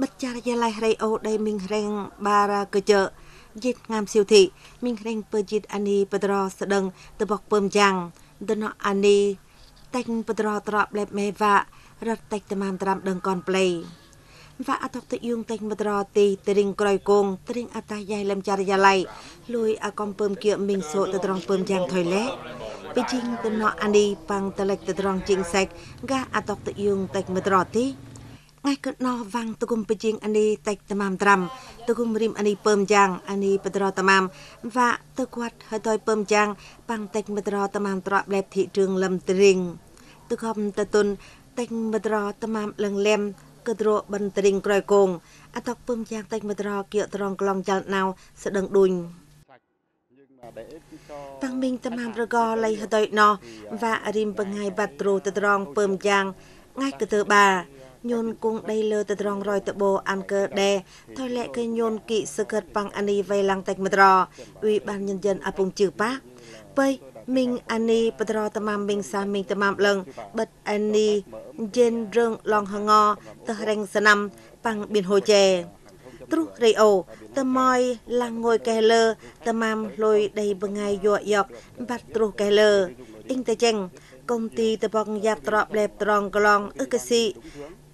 បិទចារយាឡៃរៃអូដៃមីងរេងបារ៉ាកជើយិតងាមសៀវធីមីងរេងពើយិតអានីបត្រស្ដឹងទៅបកពើមយ៉ាងដណអានីតែងបត្រត្រប់លេបមេវ៉ារត់តែកតាមត្រាំដឹងកនប្លេវ៉ាអតកតយុងតែងបត្រទីតរិងក្រយគងតរិងអតាយ៉ៃលំចារយាឡៃលួយអកំពើមគៀមីងសូទៅត្រង់ពើមយ៉ាងថយលេពីជីងទៅណអានីប៉ាំងតលេកទៅត្រង់ជីងសេកកាអតកតយុងតែងបត្រទី ងាយកណោវាំងទុគុំបជាងអានីតែកតមាំត្រាំទុគុំរិមអានីពើមយ៉ាងអានីបត្រតមាំវ៉ាទៅគាត់ហើយតយពើមយ៉ាងប៉ាំងតែកបត្រតមាំត្របែបធីទ្រឿងលំទ្រិងទុខំតតុនតែកបត្រតមាំលឹងលំកត្របន្ទ្រិងក្រយគងអតកពើមយ៉ាងតែកបត្រគៀកត្រងក្លងចលណៅស្ដឹងឌុញតាំងមីងតមាំប្រកលៃហតយណោវ៉ារិមបង្ងាយបាត់ទ្រូទៅត្រងពើមយ៉ាងងាយកទៅបា ញូនគង់ដីលើទៅត្រង់រយតបោអានកើដេថយលែកគេញូនគីសកឹតប៉ាំងអានីវៃឡាំងតែមត្រវីបានញញិនអពងជឺប៉ាបៃមីងអានីបត្រតមាំមីងសាមីងតមាំលឹងបិទអានីជិនរងឡងហងទៅរេងសណាំប៉ាំងបៀនហូជេទ្រុរេអូតម៉យឡាំងងួយកែលើតមាំលុយដីបងាយយកយកបាត់ទ្រុកែលើអ៊ីងតេចេង កុំទីតបងយ៉ាប់ត្រប់លេបត្រងក្លងអឹកស៊ី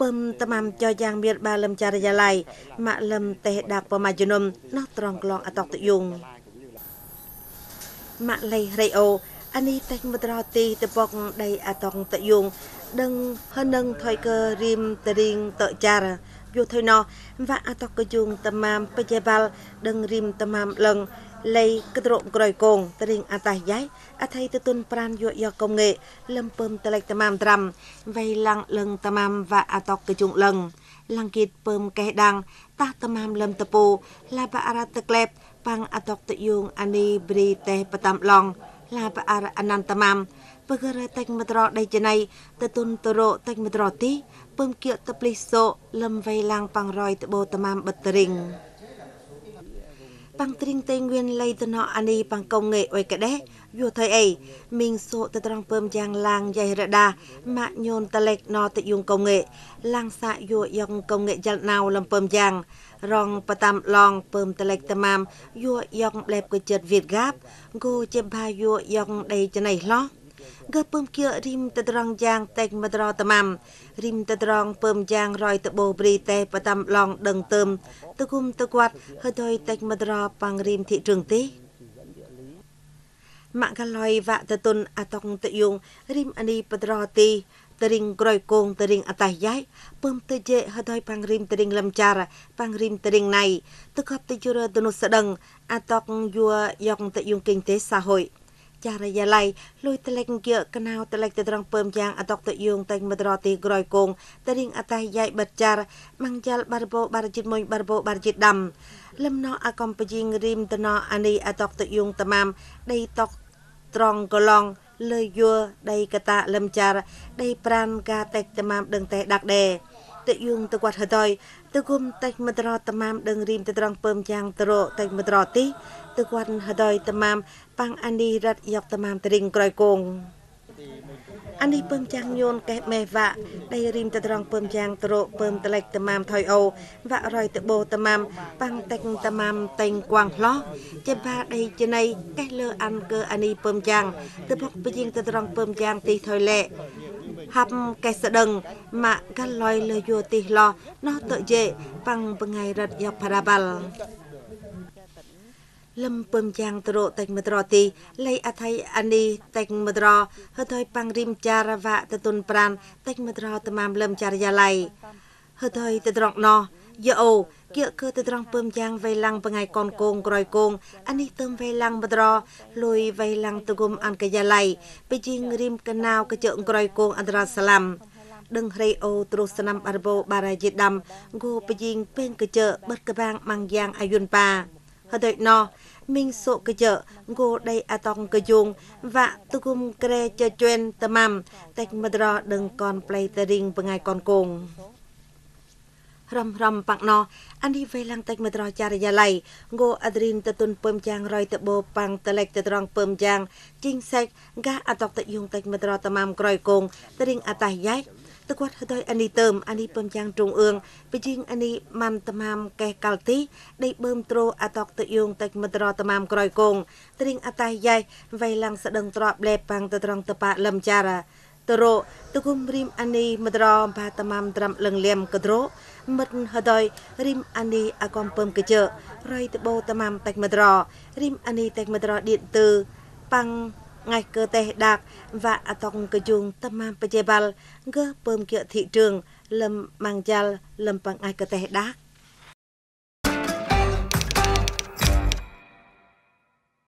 ពឹមតាមាំចយ៉ាងមានបាលឹមចារយាឡៃម៉ាក់លឹមតេដាក់បមាជំនុំណោះត្រង់ក្លងអតកតយុងម៉ាក់លៃរៃអូអានេះតែមត្រទីតបកដៃអតងតយុងដឹងហនឹងថយកើរីមតរៀងតចារយុថៃណោវ៉ាអតកយុងតាមាំបច្ចបាល់ដឹងរីមតាមាំលឹង លៃកត្រកក្រយកងតរិងអតាយ៉ៃអថៃទទុនប្រានយកយកកំងេលំពឹមតលេកតមាំត្រាំវៃឡាំងលឹងតមាំវ៉ាអតកកជុងលឹងឡាំងគិតពឹមកេះដាំងតាតមាំលឹមតពូឡាបអរតក្លេបប៉ាំងអតកតយងអានីព្រីតេបតាមឡងឡាបអរអនន្តមាំពករតែកមត្រដៃចណៃតទុនតរោតែកមត្រទីពឹមគៀតផ្លិសោលំវៃឡាំងប៉ាំងរយតបោតមាំបតរិង ប៉ាំងទ្រីងតេងវៀនលៃតណោអានីប៉ាំងកងងេអុយកដេយូថៃអីមីងសូទៅត្រង់ពើមយ៉ាងឡាងយ៉ៃរដាម៉ាក់ញូនតលេកណោតយុងកងងេឡាងសាយូយ៉ងកងងេយ៉ាល់ណៅលំពើមយ៉ាងរងបតាមឡងពើមតលេកតមាំយូយ៉ងលេបកចិត្តវៀតហ្កាបគូជាបាយូយ៉ងដេចណៃឡោះ កើពើមគៀរីមទៅត្រង់យ៉ាងតែកមត្រតមាំរីមទៅត្រង់ពើមយ៉ាងរយតបោព្រីតែបតាមឡងដឹងទឹមទៅគុំទៅគាត់ ហើយទៅតែកមត្រប៉ាំងរីមធីទ្រឹងទីម៉ាក់កឡយវ៉ាតតុនអតងតយងរីមអានីបត្រទីតរិងក្រយគងតរិងអតះយ៉ៃពឹមទៅជេហដយប៉ាំងរីមតរិងលំចារប៉ាំងរីមតរិងណៃទៅកបទៅជរទៅនោះស្ដឹងអតកយួយ៉ងតយងគិងទេសាហុយ ចារយាឡៃលុយតលេកគៀកណៅតលេកទៅត្រង់ពើមយ៉ាងអតកតយងតែងមត្រទីក្រយគងតរិងអតៃយ៉ៃបិតចារម៉ាំងចាល់បារបោបារជិតមួយបារបោបារជិតដាំលំណោអកំបជីងរីមតណោអានីអតកតយងតមាំដៃតកត្រង់កឡងលើយួរដៃកតាលឹមចារដៃប្រានកាតេកតមាំដឹងតែដាក់ដែរ តយងទៅគាត់ហតយទៅគុំតែមត្រតមាំដឹងរីមទៅត្រង់ពើមយ៉ាងត្រតែមត្រទីទៅគាត់ហតយតមាំប៉ាំងអានីរត់យកតមាំតរិងក្រយគងអានេះពើមចាំងញូនកេះមេវ៉ាដៃរីមទៅត្រង់ពើមចាំងត្រោពើមតលេចតមាំថយអូវ៉ារយតបោតមាំប៉ាំងតេងតមាំតេងគួងផ្លោះចេបាដៃចណៃកេះលើអានកើអានេះពើមចាំងទៅពុកបជាងទៅត្រង់ពើមចាំងទីថយលេ ហាប់កេះស្ដឹងម៉ាក់កាលយលើយោទីឡោះណោះតយេប៉ាំងបងៃរត់យកផារ៉ាបាល់លំពឹមយ៉ាងត្រតែមត្រទីលៃអថៃអានីតែមត្រហថយប៉ាំងរីមចារវៈតតុនប្រានតែមត្រតមាំលំចារយាឡៃហថយទៅត្រង់ណោះយអូ គៀកគឺទៅត្រង់ពឹមយ៉ាងវៃឡាំងបងៃកូនកងក្រយគងអានេះទឹមវៃឡាំងបត្រលុយវៃឡាំងទៅគុំអានកយាឡៃបិជីងរីមកណៅកជើក្រយគងអន្តរសាឡាំដឹងរៃអូទ្រុសណាំបារបោបារាយដាំគូបជីងពេងកជើបិទកបាងម៉ាំងយ៉ាងអាយុនប៉ាហើយដូចណោះមីងសុកជើងូដៃអតងកយងវ៉ាទុគុំក្រែចជឿនតមាំតែកមត្រដឹងកនប្លៃតរិងបងាយកនគង រំរំបាក់ណោអានេះវេឡាំងតែកមត្រចារយាឡៃងូអឌ្រីនតទុនពឹមយ៉ាងរយតបោប៉ាំងតលេកតត្រងពឹមយ៉ាងជីងសេកកាអតកតយងតែកមត្រតមាំក្រយគងតរិងអតះយ៉ៃតគាត់ហើយអានេះទៅអានេះពំចាំងទ្រងអឿងបជាងអានេះម៉ាំតមាំកែកាល់ទីដេបឺមត្រូអតកតយងតែមត្រតមាំក្រយគងត្រិងអតៃយ៉ៃវៃឡាំងស្ដឹងទ្របលេប៉ាំងទៅត្រង់តប៉លឹមចារ៉ា តរោទុគុំរីមអានីមត្រមបាតមាំត្រាំលឹងលៀមកត្រោមិតហដយរីមអានីអកំពឹមកជើរៃតបោតមាំតែមត្ររីមអានីតែមត្រឌៀតទើប៉ាំងថ្ងៃ cơ teh dak và atong ke jung tamam pejebal ge pem kia thị trường lâm mang jal lâm pang ai cơ teh dak